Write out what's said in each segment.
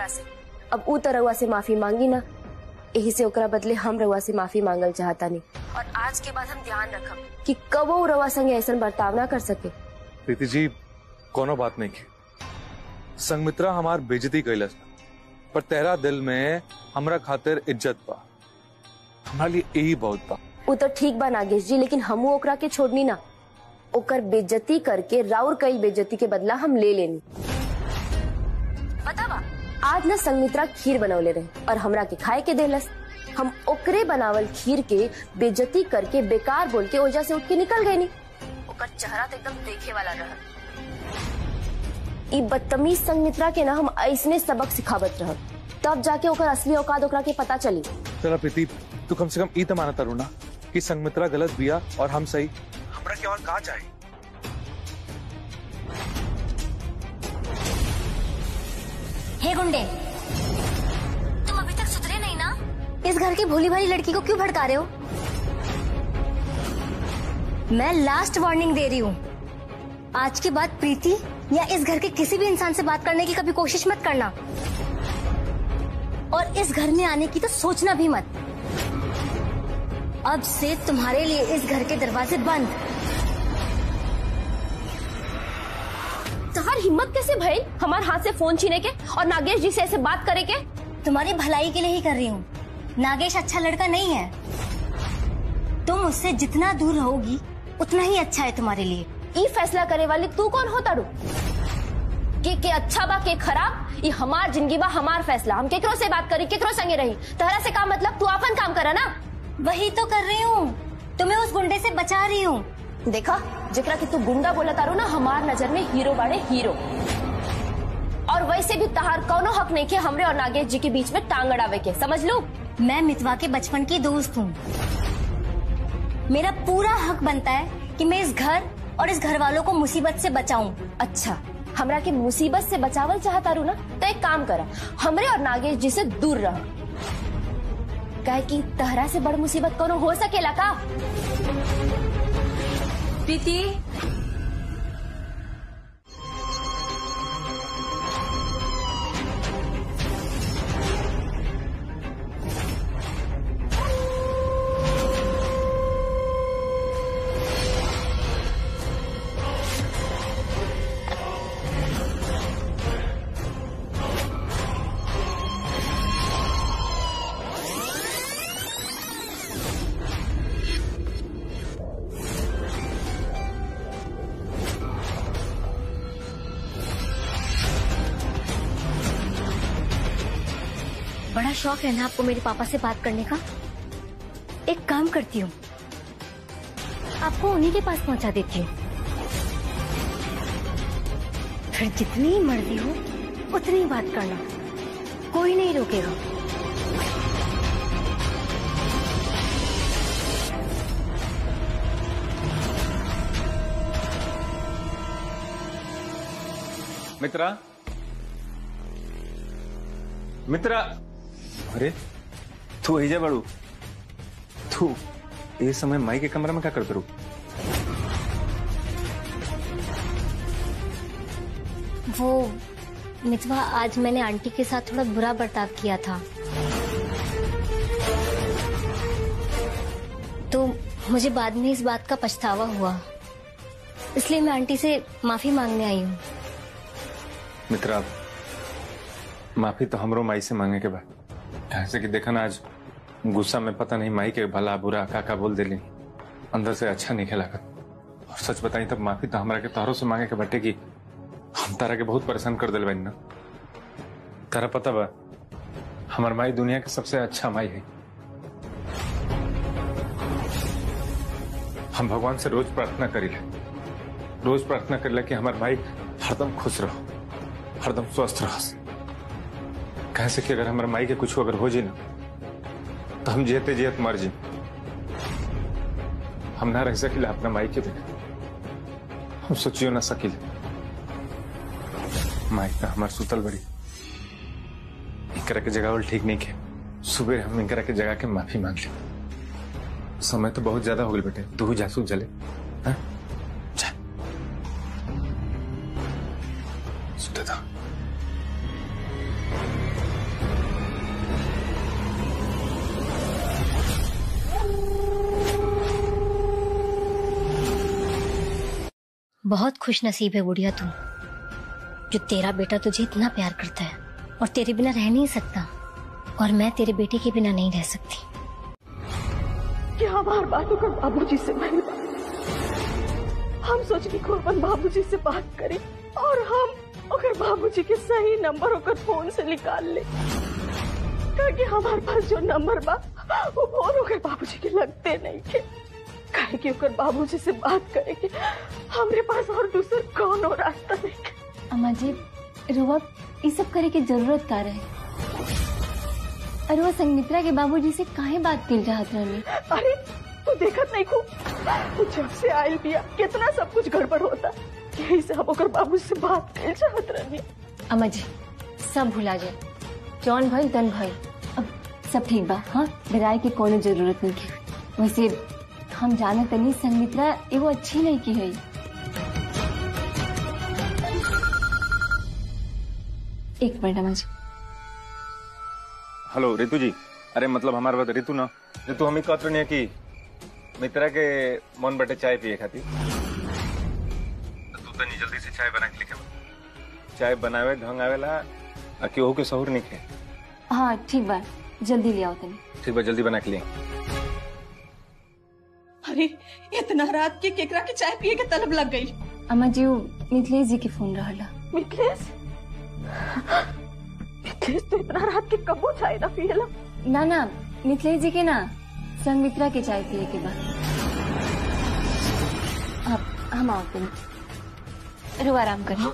ओकरा से अब ऊ तो रउआ से माफ़ी मांगी ना। यही से ओकरा बदले हम रउआ से माफ़ी मांगल चाहता नहीं। और आज के बाद हम ध्यान रखब कि कबो ऊ रउआ संगे ऐसा बर्ताव ना कर सके। प्रीति जी कोनो बात नहीं की। संगमित्रा हमार बेजती कैलस पर तेरा दिल में हमरा खातिर इज़्ज़त बा। हमारा लिए यही बहुत बा। वो तो ठीक बा नागेश जी लेकिन हमू ओकरा के छोड़नी ना। ओकर बेज्जती करके राउर कई बेज्जती के बदला हम ले लेनी। बतावा। आज ना संगमित्रा खीर बनवले रहे और हमरा के खाए के देलस। हम ओकरे बनावल खीर के बेजती करके, बेकार बोल के ओजा से उठ के निकल गए नी। ओकर चेहरा तो एकदम देखे वाला रहा बदतमीज संगमित्रा के ना हम ऐसने सबक सिखावत रह तब जाके ओकर असली औकात ओकरा के पता चली। चला प्रीति, तू कम से कम ई तो माना तारू ना कि संगमित्रा गलत बिया और हम सही। हमरा क्या और कहा चाहे? हे गुंडे तुम अभी तक सुधरे नहीं ना? इस घर की भोली भाली लड़की को क्यों भड़का रहे हो? मैं लास्ट वार्निंग दे रही हूँ। आज के बाद प्रीति या इस घर के किसी भी इंसान से बात करने की कभी कोशिश मत करना। और इस घर में आने की तो सोचना भी मत। अब से तुम्हारे लिए इस घर के दरवाजे बंद। तहार हिम्मत कैसे भाई हमारे हाथ से फ़ोन छीने के और नागेश जी से ऐसे बात करे के? तुम्हारी भलाई के लिए ही कर रही हूँ। नागेश अच्छा लड़का नहीं है। तुम उससे जितना दूर रहोगी उतना ही अच्छा है तुम्हारे लिए। ई फैसला करे वाली तू कौन होता रू के के अच्छा बा के खराब ये हमार ज़िंदगी बा हमार फैसला। हम केकरो से बात करी केकरो संगे रही। तहरा से का मतलब? तू अपन काम करा ना? वही तो कर रही हूँ। तुम्हें उस गुंडे से बचा रही हूँ। देखा? जेकरा कि तू गुंडा बोला तारू ना हमार नज़र में हीरो बाड़े हीरो। और वैसे भी तहार कौनो हक नहीं के हमरे और नागेश जी के बीच में टांग अड़ावे के। समझ लो? मैं मितवा के बचपन की दोस्त हूँ। मेरा पूरा हक बनता है कि मैं इस घर और इस घर वालों को मुसीबत से बचाऊं। अच्छा हमरा के मुसीबत से बचावल चाहता रू ना तो एक काम करा। हमरे और नागेश जी से दूर रह। काहे कि तहरा से बड़ मुसीबत कोनो हो सकेला का? प्रीति बड़ा शौक है ना आपको मेरे पापा से बात करने का? एक काम करती हूँ। आपको उन्हीं के पास पहुँचा देती हूँ। फिर जितनी मर्ज़ी हो, उतनी बात करना। कोई नहीं रोकेगा। मित्रा? मित्रा अरे तू ऐजा बड़ू। तू ये समय माई के कमरे में क्या करते रू वो मितवा आज मैंने आंटी के साथ थोड़ा बुरा बर्ताव किया था। तो मुझे बाद में इस बात का पछतावा हुआ। इसलिए मैं आंटी से माफ़ी मांगने आई हूँ। मित्रा माफ़ी तो हमरो माई से मांगे के बाद ऐसे कि देखा ना आज गुस्सा में पता नहीं माई के भला बुरा काका बोल दिली। अंदर से अच्छा नहीं खेला कर। और सच बताई तब माफ़ी तो हमारा के तोहरों से मांगे के बटे की हम तारा के बहुत परेशान कर दिल बनी ना। तारा पता बा, हमार माई दुनिया के सबसे अच्छा माई है। हम भगवान से रोज प्रार्थना करी रोज प्रार्थना करेला कि हमार माई हरदम खुश रहो, हरदम स्वस्थ रहो। कैसे कि अगर हमारे माई के कुछ अगर हो जी ना तो हम जेते जेत मर जी हम ना रह सकिले अपना माई के बिना। हम सोचियो ना सकिले। माई का हमार सुतल बड़ी। इनकरा के जगह ठीक नहीं के सुबह हम इनकरा के जगह के माफ़ी मांग ले। समय तो बहुत ज़्यादा हो गई बेटे। तू जासूस जले। बहुत खुश नसीब है बुढ़िया तुम, जो तेरा बेटा तुझे इतना प्यार करता है और तेरे बिना रह नहीं सकता, और मैं तेरे बेटे के बिना नहीं रह सकती। कि हमार बातों का बाबूजी से हम सोच के सोचनी बाबू जी से बात करें, और हम अगर बाबू जी के सही नंबर होकर फ़ोन से निकाल ले, ताकि हमारे पास जो नंबर बा, वो फ़ोन ओकर बाबूजी के लगते नहीं के काहे कि ओकर बाबूजी से बात करे के हमरे पास और दूसर कौन और रास्ता नहीं? अम्मा जी रुआ ये सब करे की ज़रूरत का रहे? और संगमित्रा के बाबूजी से काहे बात कर चाहत रहनी अरे तू देखत नहीं खूब? तू जब से आयल बिया कितना सब कुछ गड़बड़ होता? यही से हम ओकर बाबू से बात कर चाहत रहनी अम्मा जी सब भुला जाए जौन भाई तन भाई। अब सब ठीक बा हाँ? डराए की कोनो ज़रूरत नहीं की वैसे हम जाने तनी संगमित्रा एगो अच्छी नहीं की है एक मिनट अम्मा जी हेलो रितु जी अरे मतलब हमारे बात रितु ना। रितु हम ही कहत रही कि मित्रा के मन बटे चाय पिए खातिर। तू तनी जल्दी से चाय बना के लिखे। चाय बनावे ढंग आवेला आ केहू के सहूर नहीं खे हाँ ठीक बा। जल्दी ले आओ तनी। ठीक बा जल्दी बना के लिए अरे इतना रात के केकरा के चाय पिए के तलब लग गई। अम्मा जी मिथिलेश जी के फ़ोन रहला। मिथिलेश? मिथिलेश तो इतना रात के कबू चाय ना पिएला। ना ना मिथिलेश जी के ना संगमित्रा के चाय पिए के बाद। अब हम आओ रुआ आराम करें।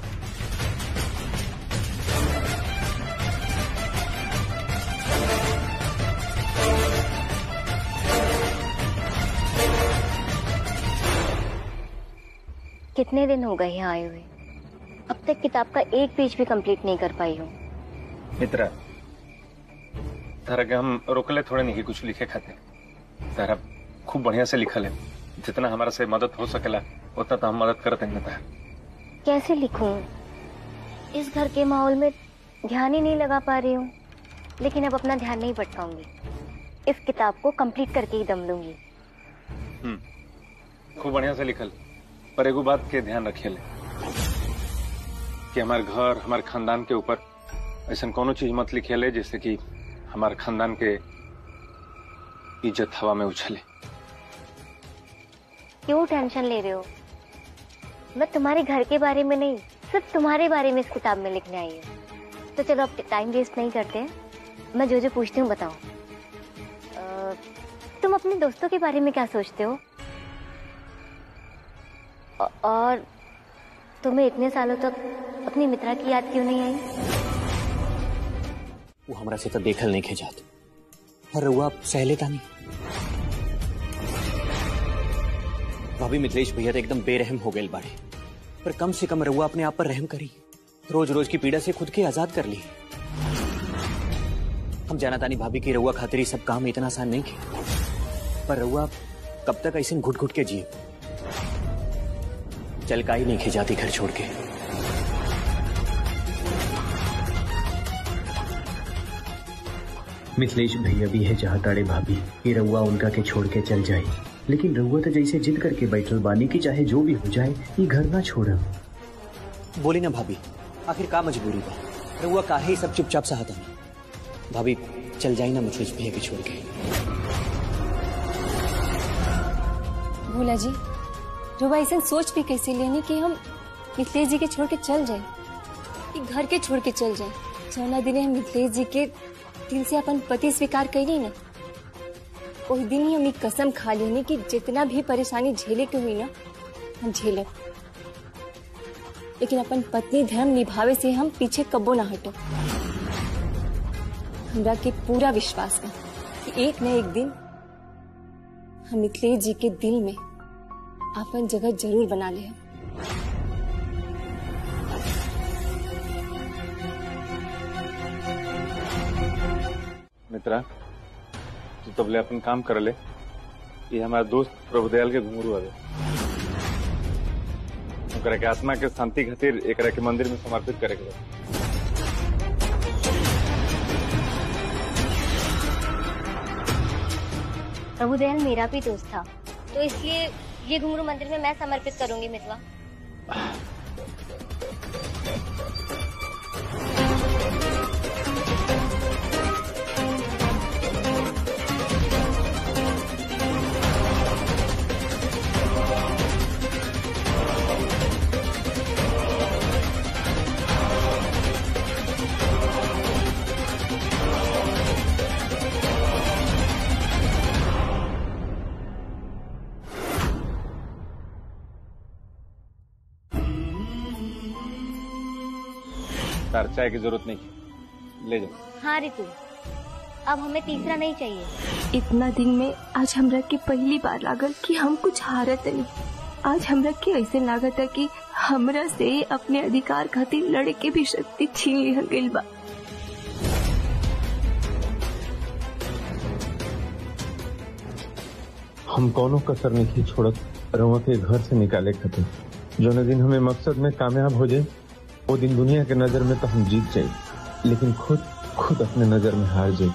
कितने दिन हो गए यहाँ आए हुए? अब तक किताब का एक पेज भी कंप्लीट नहीं कर पाई हूँ। मित्रा तारा हम रोकले थोड़े नहीं कुछ लिखे खाते। तारा खूब बढ़िया से लिखल है जितना हमारा से मदद हो सकेला उतना तो हम मदद करते हैं तारा कैसे लिखूं? इस घर के माहौल में ध्यान ही नहीं लगा पा रही हूँ। लेकिन अब अपना ध्यान नहीं भटकाऊँगी। इस किताब को कंप्लीट करके ही दम लूँगी हम्म। खूब बढ़िया से लिखल पर एगो बात के ध्यान रखिए ले, कि हमारे घर, हमारे खानदान के ऊपर ऐसा कोनो चीज़ मत लिखे ले जैसे कि हमारे खानदान के इज़्ज़त हवा में उछले। क्यों टेंशन ले रहे हो? मैं तुम्हारे घर के बारे में नहीं, सिर्फ़ तुम्हारे बारे में इस किताब में लिखने आई हूँ। तो चलो अब टाइम वेस्ट नहीं करते मैं जो जो पूछती हूँ बताओ। तुम अपने दोस्तों के बारे में क्या सोचते हो? और तुम्हें इतने सालों तक अपनी मित्रा की याद क्यों नहीं आई? वो हमरा से तो देखल नहीं खेजात। और रउआ सहले तानी भाभी मिथिलेश भैया तो एकदम बेरहम हो गए बाड़े। पर कम से कम रउआ अपने आप पर रहम करी। रोज रोज की पीड़ा से खुद के आज़ाद कर ली। हम जाना तानी भाभी की रउआ खातिर सब काम इतना आसान नहीं किया। पर रउआ कब तक ऐसे घुट घुट के जिए। चल का ही नहीं खिजाती घर छोड़ के। मिथिलेश भैया भी है जहाँ ताड़े भाभी। ये रउआ उनका के छोड़ के चल जाए। लेकिन रउआ तो जैसे जिद करके बैठल बानी की चाहे जो भी हो जाए ये घर ना छोड़ा। बोली ना भाभी आखिर का मजबूरी बा रउआ काहे ही सब चुपचाप सहा नहीं भाभी चल जाए ना मिथिलेश भैया के छोड़ के। भोला जी रुआ ऐसा सोच भी कैसे लेनी कि हम मिथिलेश जी के छोड़ के चल जाए। कि घर के छोड़ के चल जाए। जौना दिन हम मिथिलेश जी के दिल से अपन पति स्वीकार करी ना। उस दिन ही हम कसम खा लेनी कि जितना भी परेशानी झेले के हुई ना, हम झेले। लेकिन अपन पत्नी धर्म निभावे से हम पीछे कब्बो ना हटो। हमरा के पूरा विश्वास है कि एक न एक दिन हम मिथिलेश जी के दिल में अपन जगह ज़रूर बना ले। मित्रा तू तबले अपन काम कर ले। ये हमारा दोस्त प्रभुदयाल के घुंगरू हवे के आत्मा के शांति खातिर एक के मंदिर में समर्पित करे के प्रभुदयाल मेरा भी दोस्त था तो इसलिए ये घुंघरू मंदिर में मैं समर्पित करूँगी मितवा। चाय की ज़रूरत नहीं ले जाओ। हाँ रितु। अब हमें तीसरा नहीं चाहिए। इतना दिन में आज हमरा के पहली बार लागल कि हम कुछ हारत नहीं। आज हमरा के ऐसे लागत है कि हमरा से अपने अधिकार खातिर लड़े के भी शक्ति छीन लिहल गइल बा। हम कौनो कसर नहीं छोड़त रवा के घर से निकाले खातिर। जो दिन हमें मकसद में कामयाब हो जाए वो दिन दुनिया के नज़र में तो हम जीत जाए लेकिन खुद खुद अपने नज़र में हार जाए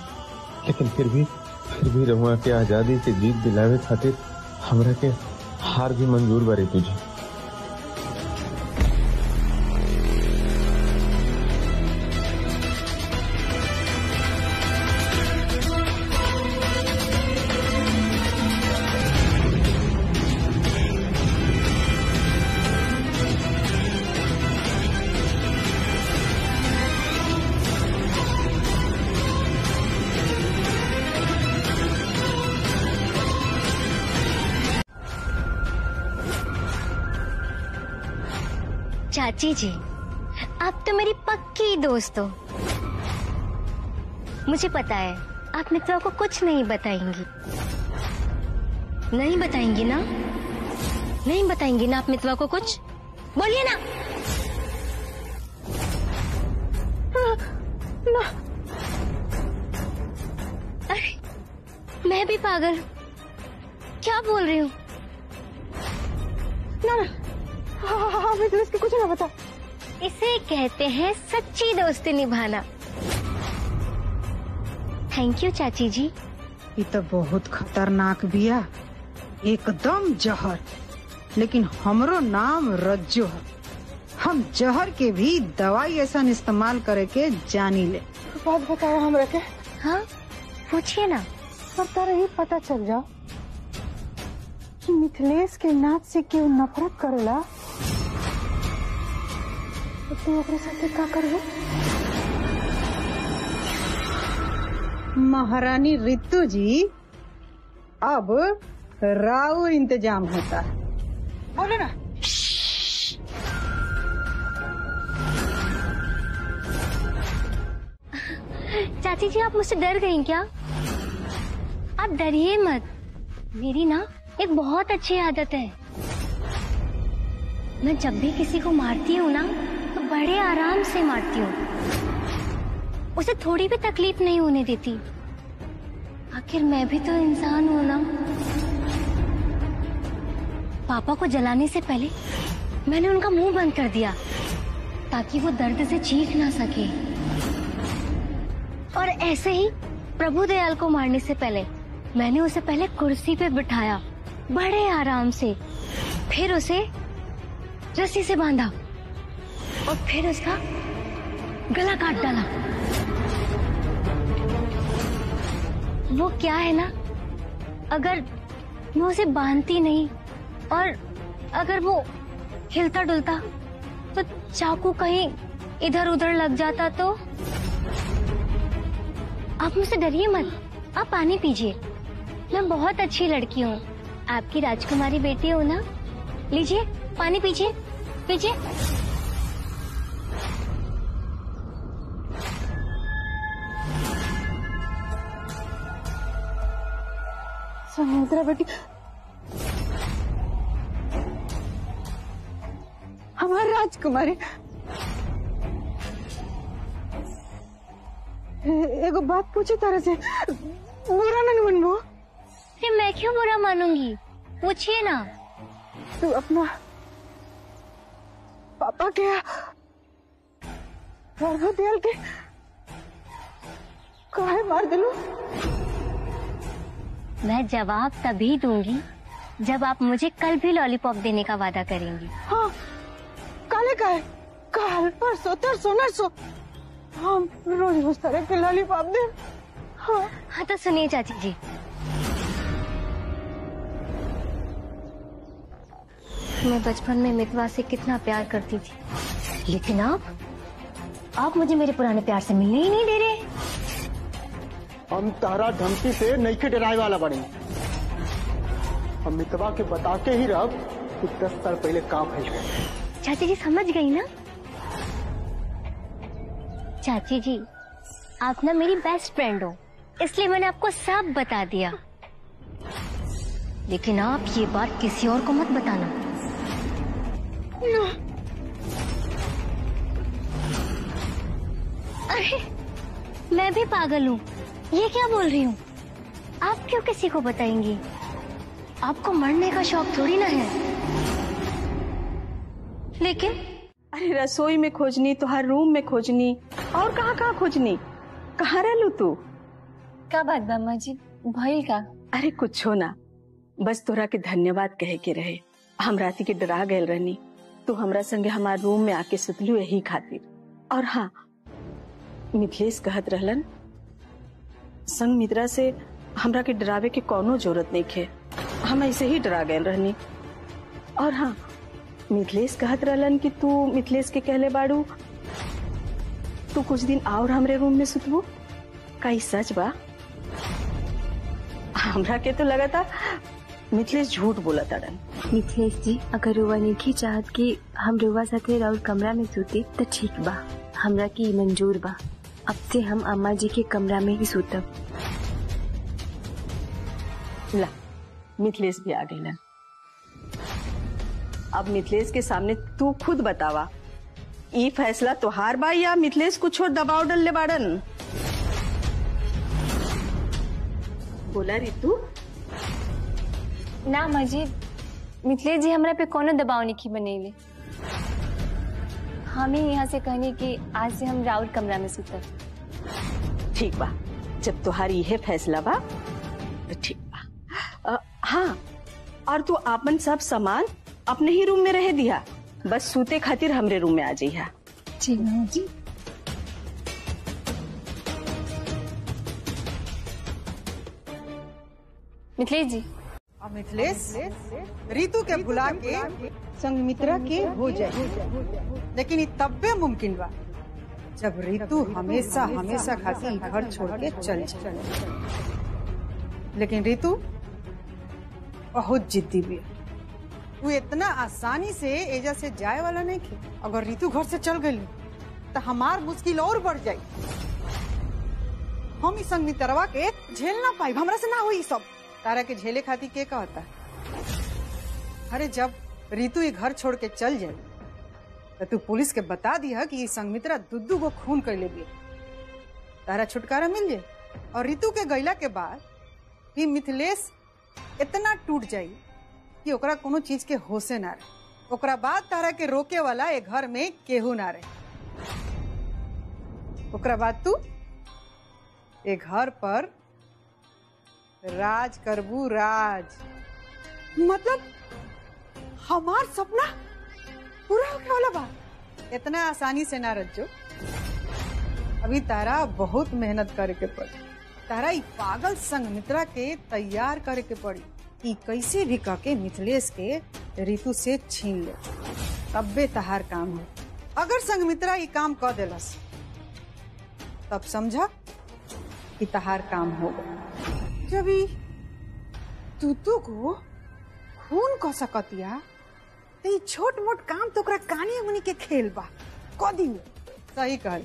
लेकिन फिर भी फिर भी रहुआ के आज़ादी के जीत दिलावे खातिर हमरा के हार भी मंजूर बारे तुझे। चाची जी, आप तो मेरी पक्की दोस्त हो। मुझे पता है, आप मित्रों को कुछ नहीं बताएँगी। नहीं बताएँगी ना? नहीं बताएँगी ना आप मित्रों को कुछ? बोलिए ना। ना। अरे, मैं भी पागल क्या बोल रही हूँ? ना ना। हाँ, हाँ, हमें तो इसके कुछ ना बता इसे कहते हैं सच्ची दोस्ती निभाना। थैंक यू चाची जी। ये तो बहुत खतरनाक बिया। एकदम जहर। लेकिन हमरो नाम रज्जो है। हम जहर के भी दवाई ऐसा इस्तेमाल करे के जानी ले। बात बताओ हमरा के हाँ पूछिए ना। पर तारा ही पता चल जाओ कि मिथिलेश के नाच से क्यों नफरत करेला? तो तू ओकरे साथे का करबो महारानी रितु जी अब राउ इंतज़ाम होता है। बोलो ना। चाची जी आप मुझसे डर गई क्या? आप डरिए मत। मेरी ना एक बहुत अच्छी आदत है। मैं जब भी किसी को मारती हूँ ना तो बड़े आराम से मारती हूँ। उसे थोड़ी भी तकलीफ़ नहीं होने देती। आखिर मैं भी तो इंसान हूँ ना। पापा को जलाने से पहले मैंने उनका मुँह बंद कर दिया, ताकि वो दर्द से चीख ना सके। और ऐसे ही प्रभु दयाल को मारने से पहले मैंने उसे पहले कुर्सी पे बिठाया, बड़े आराम से। फिर उसे रस्सी से बांधा और फिर उसका गला काट डाला। वो क्या है ना? अगर मैं उसे बांधती नहीं और अगर वो हिलता डुलता तो चाकू कहीं इधर उधर लग जाता तो? आप मुझसे डरिए मत। आप पानी पीजिए। मैं बहुत अच्छी लड़की हूँ। आपकी राजकुमारी बेटी हो ना? लीजिए। पानी पीछे पीछे समुद्रा बेटी हमारी राजकुमारी एगो बात पूछी तारा से बुरा नहीं मनबो फिर मैं क्यों बुरा मानूँगी? पूछिए ना। तू अपना पापा के प्रभु दयाल के काहे मार दिलू? मैं जवाब तभी दूँगी जब आप मुझे कल भी लॉलीपॉप देने का वादा करेंगी। हाँ का है काल परसों तरसों नरसों हम रोज रोज तरह के लॉलीपॉप दे। हाँ। हाँ तो सुनिए चाची जी मैं बचपन में मितवा से कितना प्यार करती थी। लेकिन आप आप मुझे मेरे पुराने प्यार से मिलने ही नहीं दे रहे। हम तारा धमकी से नहीं के डराए वाला बने। हम मितवा के बता के ही रब कि दस साल पहले काम भइल रहे चाची जी समझ गई ना? चाची जी आप ना मेरी बेस्ट फ्रेंड हो। इसलिए मैंने आपको सब बता दिया। लेकिन आप ये बात किसी और को मत बताना। अरे मैं भी पागल हूँ। ये क्या बोल रही हूँ? आप क्यों किसी को बताएँगी? आपको मरने का शौक थोड़ी ना है। लेकिन अरे रसोई में खोजनी तो हर रूम में खोजनी और कहाँ कहाँ खोजनी? कहाँ रह लू तू? क्या बात बा अम्मा जी? भइल का? अरे कुछ हो ना। बस तोरा के धन्यवाद कहे के रहे। हम राती के डरा गए रहनी। तू हमरा संगे हमार रूम में आके सुतलू यही खातिर। और हाँ मिथिलेश कहत रहलन, संग मित्रा से हमरा के डरावे के कोनो ज़रूरत नहीं खे। हम ऐसे ही डरा गए रहनी। और हाँ मिथिलेश कहत रहलन कि तू मिथिलेश के कहले बाड़ू, तू कुछ दिन और हमरे रूम में सुतबू। का सच बा? हमरा के तो लगा था मिथिलेश झूठ बोला ताड़न मिथिलेश जी अगर रुआ नहीं चाहत कि हम रुआ साथे राउर कमरा में सूते तो ठीक बा। हमरा की मंजूर बा। अब से हम अम्मा जी के कमरा में ही सूतब। ला मिथिलेश भी आ गई अब मिथिलेश के सामने तू खुद बतावा ई फैसला तोहार बा या मिथिलेश कुछ और दबाव डलले बाड़न? बोला रितु। ना जी मिथिलेश जी हमरा पे कोनो दबाव नहीं बनैले। हम ही यहाँ से कहनी कि आज से हम राउर कमरा में सुतब ठीक बा। जब तुम्हारी यह फैसला बा तो ठीक बा। हाँ और तू आपन सब सामान अपने ही रूम में रह दिया? बस सूते खातिर हमरे रूम में आ जाइया जी जी। मिथिलेश जी मिथिलेश रीतु के बुला के संगमित्रा के हो जाए। लेकिन ये तब्बे मुमकिन बा जब रीतु हमेशा हमेशा खातिर घर छोड़ के चल जाए। लेकिन रीतु बहुत जिद्दी भी वो इतना आसानी से एजा से जाए वाला नहीं थे अगर रीतु घर से चल गई तो हमार मुश्किल और बढ़ जाई हम इस संगमित्रवा के झेल ना पाई हमरा से ना हुई सब। तारा के झेले खाती के कहता? अरे, जब रीतु ये घर छोड़ के चल जाए तो तू पुलिस के बता दिया कि ये संगमित्रा दुद्दू को खून कर ले तारा छुटकारा मिल जाए, और रीतु के गैला के बाद भी मिथिलेश इतना टूट जाई कि ओकरा कोनो चीज़ के होशे ना रहे। ओकरा बाद तारा के रोके वाला ये घर में केहू ना रहे। ओकरा बाद तू ए घर पर राज करबू राज। मतलब हमार सपना पूरा होने वाला बा। इतना आसानी से ना, रज्जो। अभी तारा बहुत मेहनत करे के पड़ी। तारा ई पागल संग मित्रा के तैयार करे के पड़ी। ई कैसे भी के मिथिलेश के ऋतु से छीन ले। तब्बे तहार काम हो। अगर संग मित्रा ई काम कर दिलस, तब समझा कि तहार काम हो ई तूतू को खून क सकतिया तो छोट मोट काम तो कानी मुनी के खेल बा। क दी सही कहल।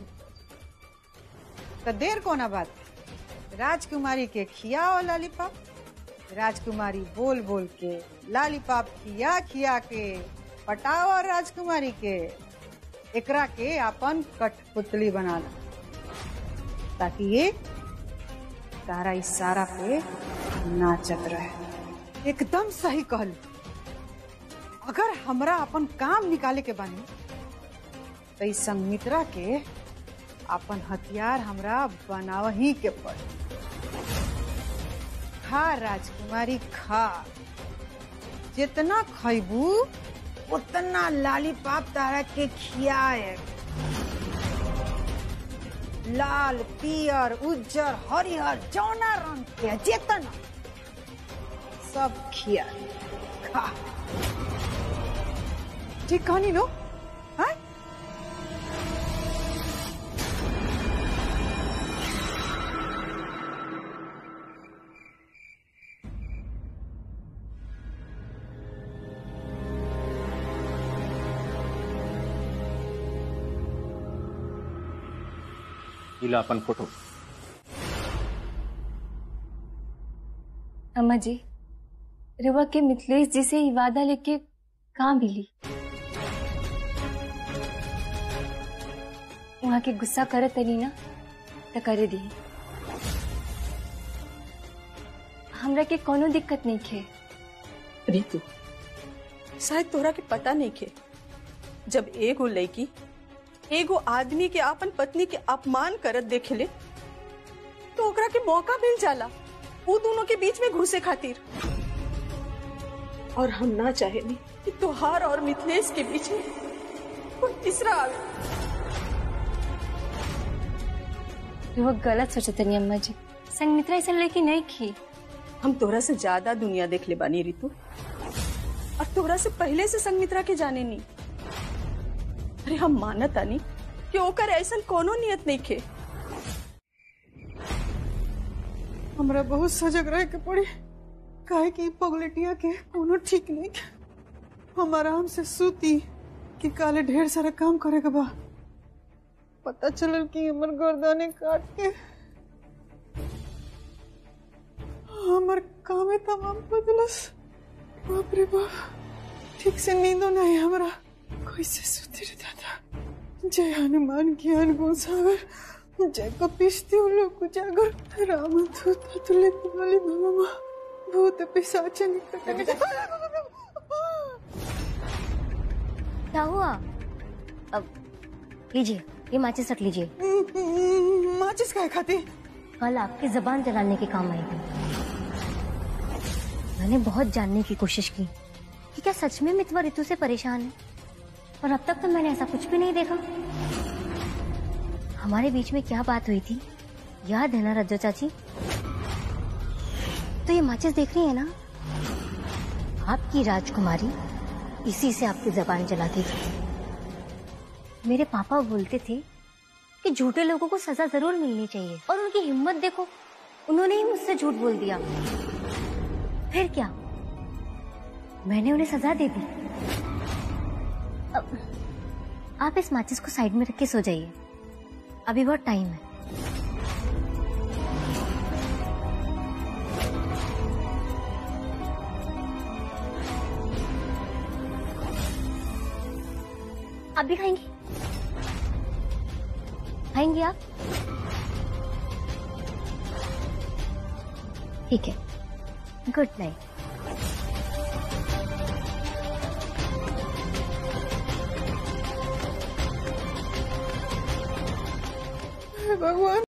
तो देर कोना बात। राजकुमारी के खियाओ लॉलीपॉप राजकुमारी बोल बोल के लॉलीपॉप खिया खिया के पटाओ राजकुमारी के। एकरा के अपन कठपुतली बना ला। ताकि ये तारा इशारा पे नाचत रहे। एकदम सही कहल। अगर हमरा अपन काम निकाले के बानी तो संगमित्रा के अपन हथियार हमरा बनाव ही के पड़ी। खा राजकुमारी, खा। जितना खैबू उतना लाली पाप तारा के खियाए लाल पियर उज्जर हरिहर जौना रंग के जेतना सब खिया। खा। ठीक कहानी नो? इला अपन फ़ोटो। अम्मा जी रुआ के मिथिलेश जी से ये वादा लेके कहाँ मिली? वहाँ के गुस्सा करत तनी ना तो करे दी। हमरा के कोनो दिक्कत नहीं खे। रितु शायद तोरा के पता नहीं खे जब एगो लड़की एगो आदमी के अपन पत्नी के अपमान करत देख ले तो ओकरा के मौका मिल जाला। वो दोनों के बीच में घुसे खातिर। और हम ना चाहेनी कि तोहार और मिथिलेश के बीच में कोई तीसरा आवे। रुआ गलत सोचत तनी अम्मा जी संगमित्रा ऐसा लड़की नहीं की? हम तोरा से ज़्यादा दुनिया देख ले बानी रितु। और तोरा से पहले से संगमित्रा के जाने नी अरे हम मानत आनी कि ओकर ऐसा कोनो नियत नहीं खे। हमरा बहुत सजग रहे के पड़ी। काहे कि पगलेटिया के कोनो ठीक नहीं के हम आराम से सूती कि काले ढेर सारा काम करे के बा। पता चलल कि हमर गर्दने काट के हमर कामे तमाम बदलस। बाप रे बाप, ठीक से नींदो नहीं हमरा। कैसे सूती रे दादा जय हनुमान ज्ञान गुण सागर जय कपिस्ती लोक जागर राम दूत तुले तुम्हारी मामा भूत पिशाच निकट क्या हुआ? अब लीजिए ये माचिस रख लीजिए। माचिस काय खाती? कल आपकी जबान चलाने के काम आएगी मैंने बहुत जानने की कोशिश की कि क्या सच में मितवा ऋतु से परेशान है? और अब तक तो मैंने ऐसा कुछ भी नहीं देखा। हमारे बीच में क्या बात हुई थी? याद है ना, रज्जो चाची? तो ये माचिस देख रही है ना? आपकी राजकुमारी इसी से आपकी जबान चलाती थी। मेरे पापा बोलते थे कि झूठे लोगों को सजा ज़रूर मिलनी चाहिए और उनकी हिम्मत देखो, उन्होंने ही मुझसे झूठ बोल दिया। फिर क्या? मैंने उन्हें सजा दे दी। आप इस माचिस को साइड में रख के सो जाइए। अभी बहुत टाइम है। आप भी खाएँगी? खाएँगी आप? ठीक है। Good night. भगवान